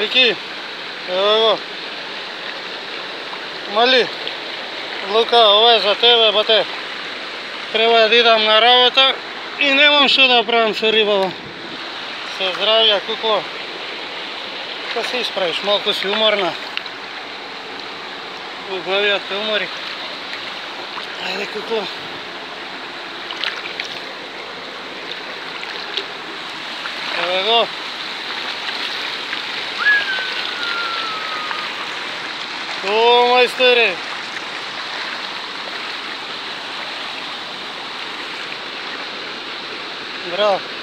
Які? Ого. Малі. Лука, за тебе, бате. Приведи там на работу і не вам сюди прям рибова. Все здрав'я, кукло. Коси справиш, малкось юморна. У голові в морі. Айде кукло. go. Go, maestro. Bravo.